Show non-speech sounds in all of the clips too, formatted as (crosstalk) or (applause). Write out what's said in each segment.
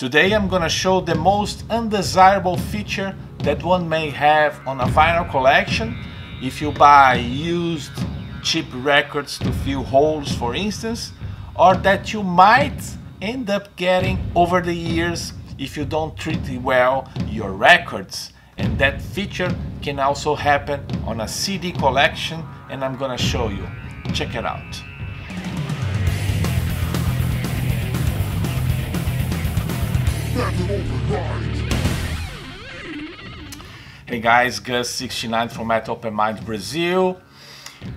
Today I'm gonna show the most undesirable feature that one may have on a vinyl collection if you buy used cheap records to fill holes for instance or that you might end up getting over the years if you don't treat well your records and that feature can also happen on a CD collection and I'm gonna show you. Check it out. Hey guys, Guz69 from Metal Open Mind Brazil.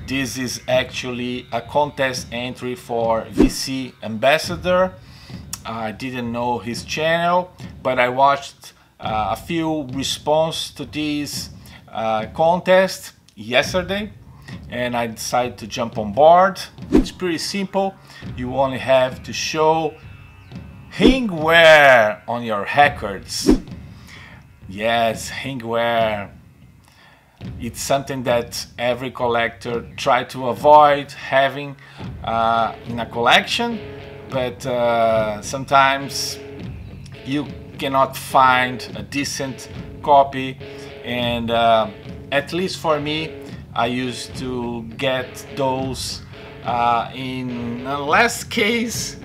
This is actually a contest entry for VC Ambassador. I didn't know his channel, but I watched uh, a few response to this uh, contest yesterday and I decided to jump on board. It's pretty simple. You only have to show ring wear on your records. Yes, ring wear. It's something that every collector try to avoid having uh, in a collection, but uh, sometimes you cannot find a decent copy and uh, at least for me I used to get those uh, in a last case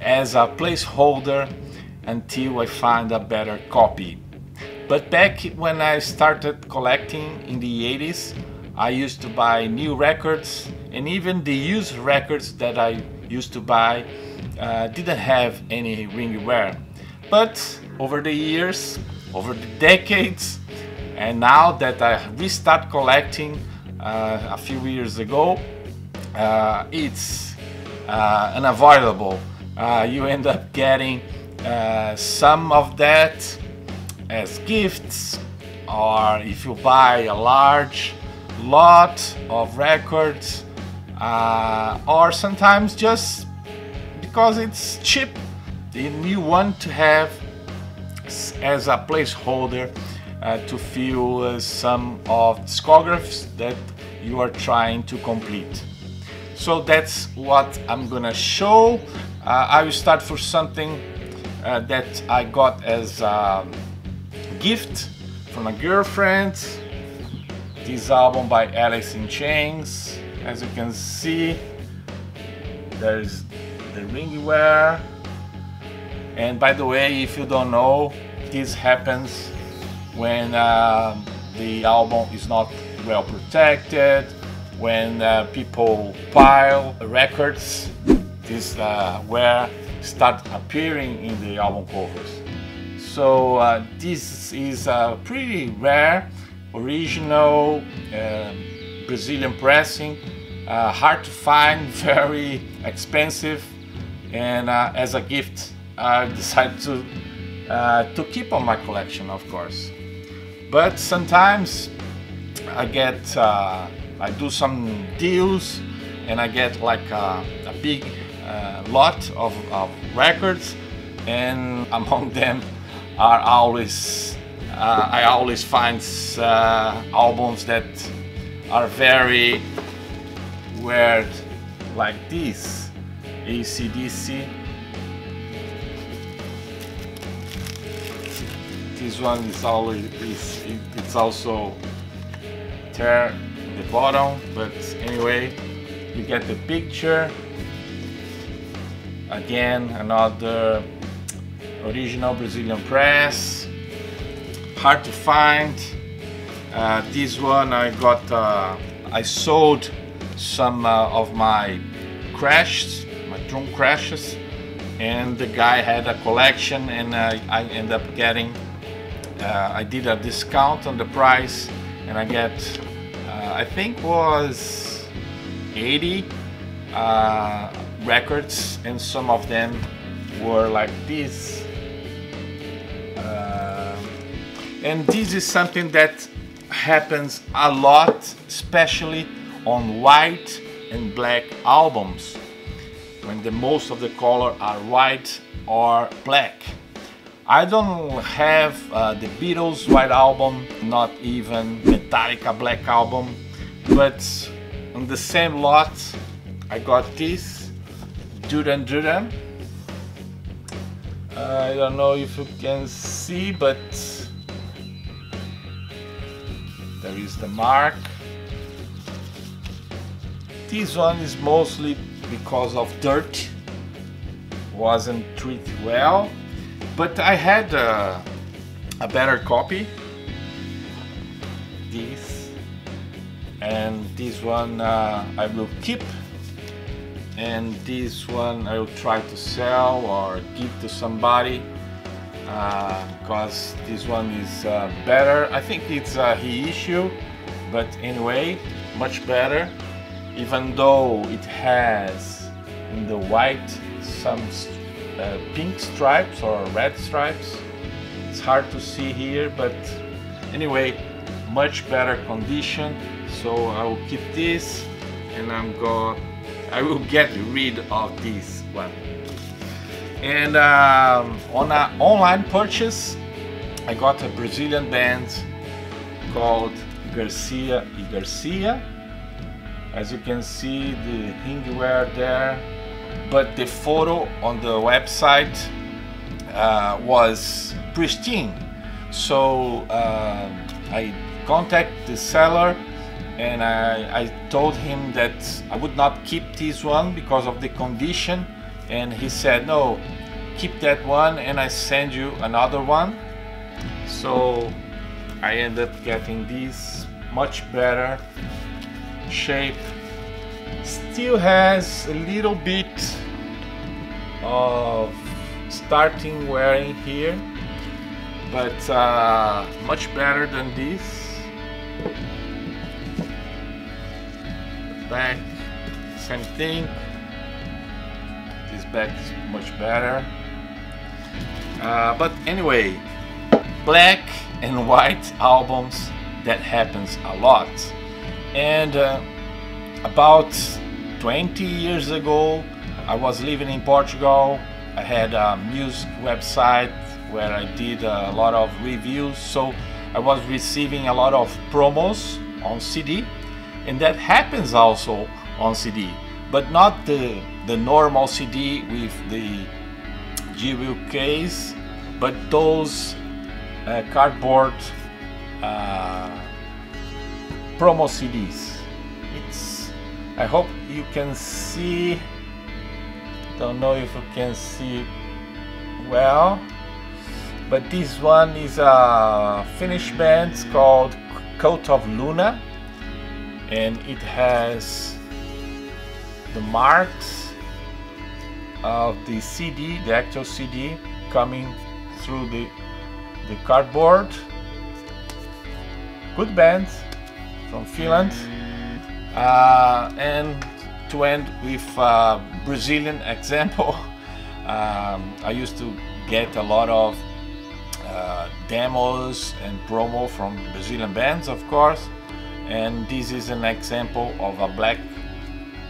as a placeholder until I find a better copy. But back when I started collecting in the 80s, I used to buy new records and even the used records that I used to buy uh, didn't have any ring wear. But over the years, over the decades, and now that I restart collecting uh, a few years ago, uh, it's uh, unavoidable uh, you end up getting uh, some of that as gifts or if you buy a large lot of records uh, or sometimes just because it's cheap then you want to have as a placeholder uh, to fill uh, some of discographies that you are trying to complete. So that's what I'm gonna show. Uh, I will start for something uh, that I got as a gift from a girlfriend. This album by Alice in Chains. As you can see, there's the ring wear. And by the way, if you don't know, this happens when uh, the album is not well protected, when uh, people pile records this uh, wear start appearing in the album covers. So uh, this is a pretty rare, original um, Brazilian pressing, uh, hard to find, (laughs) very expensive, and uh, as a gift I decided to uh, to keep on my collection, of course. But sometimes I get uh, I do some deals and I get like a, a big uh, lot of, of, records and among (laughs) them are always uh, I always find uh, albums that are very weird like this AC/DC this one is always is, it's also tear the bottom but anyway you get the picture again another original Brazilian press. Hard to find. Uh, this one I got uh, I sold some uh, of my crashes my drum crashes and the guy had a collection and uh, I ended up getting uh, I did a discount on the price and I get uh, I think was 80 records and some of them were like this. Uh, and this is something that happens a lot especially on white and black albums when the most of the color are white or black. I don't have uh, the Beatles white album not even Metallica black album but on the same lot I got this Duran Duran. I don't know if you can see, but there is the mark. This one is mostly because of dirt, wasn't treated well, but I had a, a better copy. This and this one uh, I will keep and this one I will try to sell or give to somebody uh, because this one is uh, better. I think it's a reissue but anyway much better. Even though it has in the white some uh, pink stripes or red stripes it's hard to see here but anyway much better condition. So I will keep this and I'm going I will get rid of this one. And um, on an online purchase, I got a Brazilian band called Garcia y Garcia. As you can see, the ring wear there, but the photo on the website uh, was pristine. So uh, I contact the seller and I, I, told him that I would not keep this one because of the condition. And he said no keep that one and I send you another one. So I end up getting this much better shape. Still has a little bit of starting wearing here but uh, much better than this back. Same thing. This back is much better. Uh, but anyway black and white albums that happens a lot. And uh, about 20 years ago I was living in Portugal. I had a music website where I did a lot of reviews. So I was receiving a lot of promos on CD and that happens also on CD but not the the normal CD with the jewel case but those uh, cardboard uh, promo CDs it's I hope you can see don't know if you can see well but this one is a Finnish band called Cult of Luna and it has the marks of the CD, the actual CD coming through the, the cardboard. Good band from Finland. Uh, and to end with a Brazilian (laughs) example, um, I used to get a lot of uh, demos and promo from Brazilian bands, of course and this is an example of a black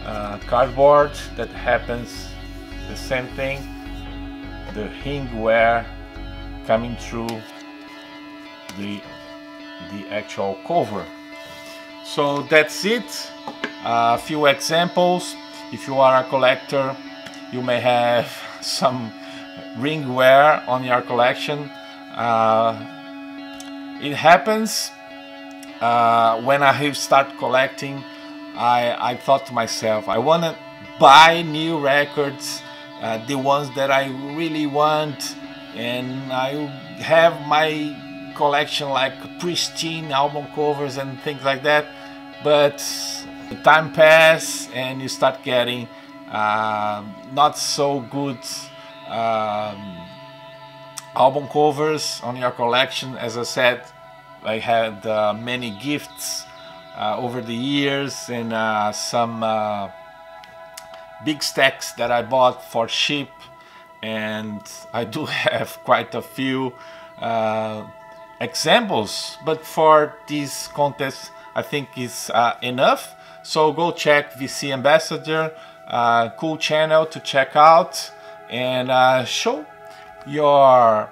uh, cardboard that happens the same thing. The ring wear coming through the the actual cover. So that's it. A few examples. If you are a collector you may have (laughs) some ring wear on your collection. Uh, it happens uh, when I start collecting, I, I thought to myself, I want to buy new records, uh, the ones that I really want, and I have my collection like pristine album covers and things like that. But the time pass and you start getting uh, not so good um, album covers on your collection. As I said, I had uh, many gifts uh, over the years and uh, some uh, big stacks that I bought for sheep. And I do (laughs) have quite a few uh, examples but for this contest I think is uh, enough. So go check VC Ambassador cool channel to check out and show your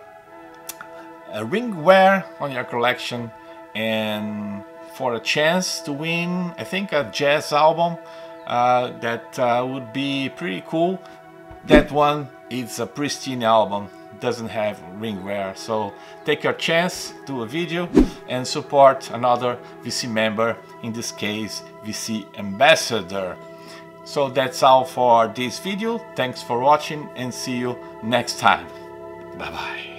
a ring wear on your collection and for a chance to win I think a jazz album uh, that uh, would be pretty cool that one is a pristine album doesn't have ringware. So take your chance, do a video and support another VC member, in this case VC ambassador. So that's all for this video. Thanks for watching and see you next time. Bye bye.